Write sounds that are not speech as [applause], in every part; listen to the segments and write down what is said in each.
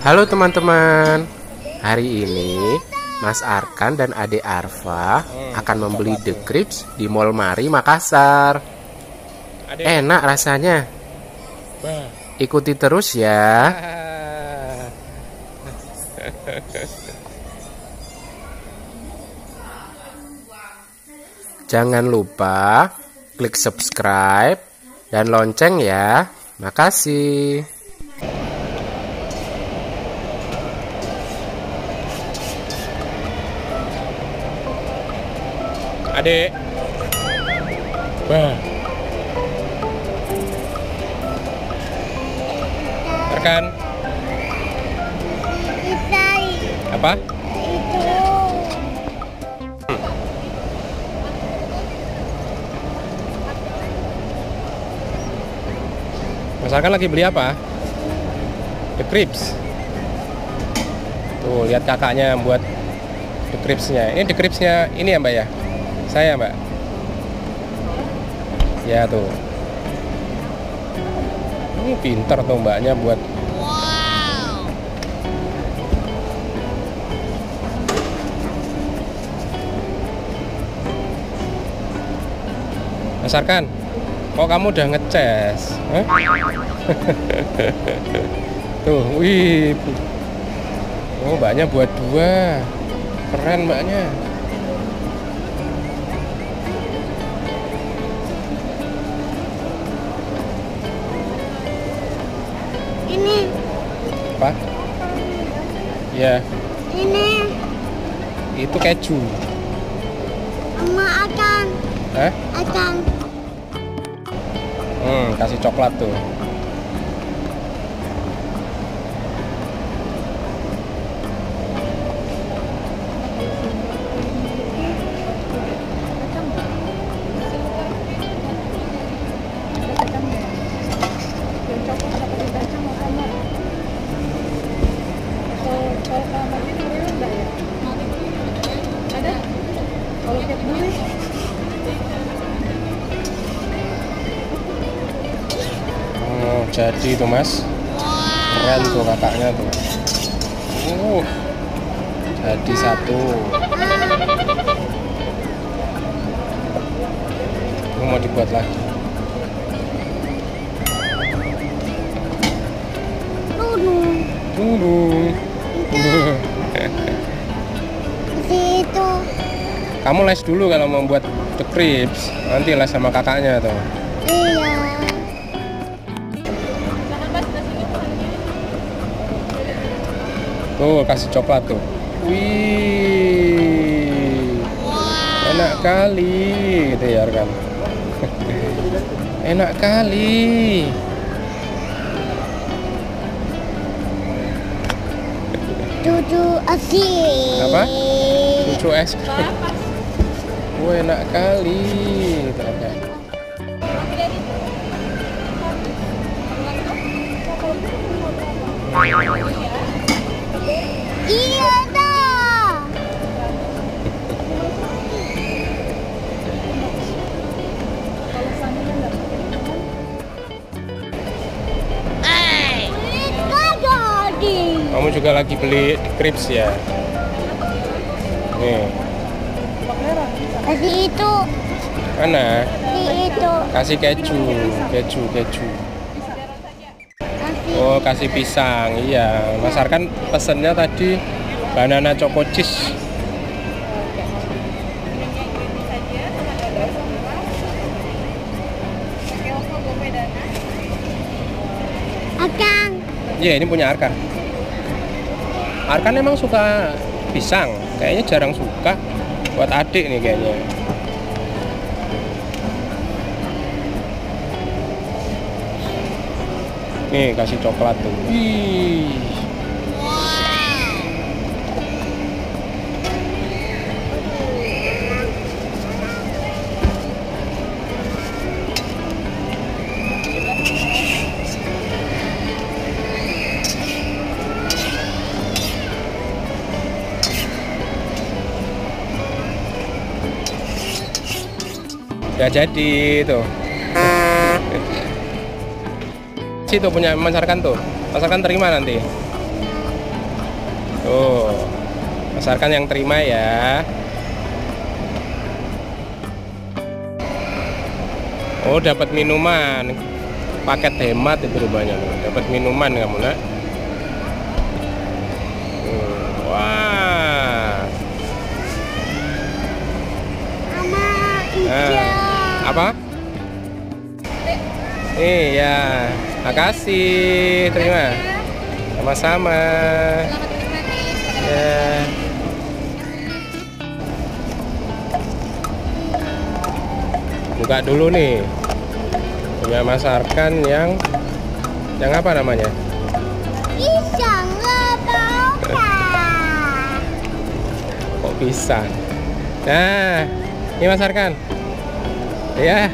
Halo teman-teman. Hari ini Mas Arkan dan Ade Arfa akan membeli The Crips di Mall Mari Makassar. Enak rasanya. Ikuti terus ya. Jangan lupa klik subscribe dan lonceng ya. Makasih. Adik. Rekan. Apa? Mas Arkan lagi beli apa? The Crips. Tuh, lihat kakaknya buat The Cripsnya. Ini The Cripsnya ini ya mbak ya? Saya mbak. Ya tuh. Ini pinter tuh mbaknya buat Mas Arkan, kok kamu udah ngeces? [laughs] Tuh, wih. Oh, mbaknya buat dua. Keren mbaknya. Ini, Apa? Ya, ini itu keju. Mama akan, Hah? akan. Hmm, kasih coklat tuh. Oh, jadi tuh mas. Keren tuh kakaknya tuh. Uh, jadi satu. Ini mau dibuat lagi. Dulu, Tunggu. Kamu les dulu kalau mau buat the crepes. Nanti les sama kakaknya tuh. Iya. Tuh, kasih coklat tuh. Wih. Enak kali gitu ya kan. [laughs] Enak kali. Cucu asyik. Apa? Cucu es krim. Wah, enak kali kan. Iya dah. Jadi. Kamu juga lagi beli crepes ya? Nih, Kasih itu, mana? kasih itu, Kasih keju, keju, keju. kasih. Oh, kasih pisang. Iya, Mas Arkan pesennya tadi banana choco cheese. Akan. Iya, ini punya Arkan. Arkan emang suka pisang. Kayaknya jarang suka. Buat adik nih kayaknya. Nih, kasih coklat tuh. Wih. Udah jadi tuh. Situ punya Mas Arkan tuh. Mas Arkan terima nanti. Tuh. Mas Arkan yang terima ya. Oh, dapat minuman. Paket hemat itu rupanya. Dapat minuman kamu, Nak. Wah. Mama apa? Iya, makasih. Terima. Sama-sama. Selamat menikmati. Ya. Buka dulu nih. Punya Mas Arkan yang yang apa namanya? Pisang. Kok bisa? Nah, ini Mas Arkan. Ya.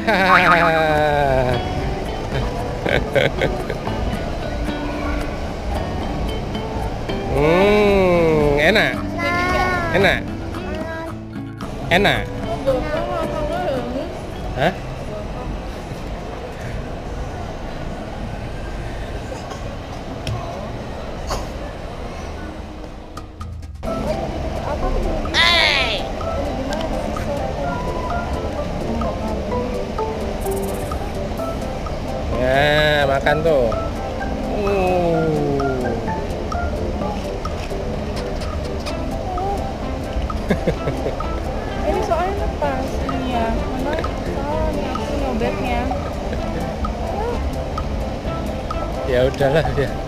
Hmm, enak. Nah, Enak. Ya, makan tuh. Uh. Ini soalnya lepas ini ya. Mana? Oh, ini aku nyobeknya. Ya udahlah ya.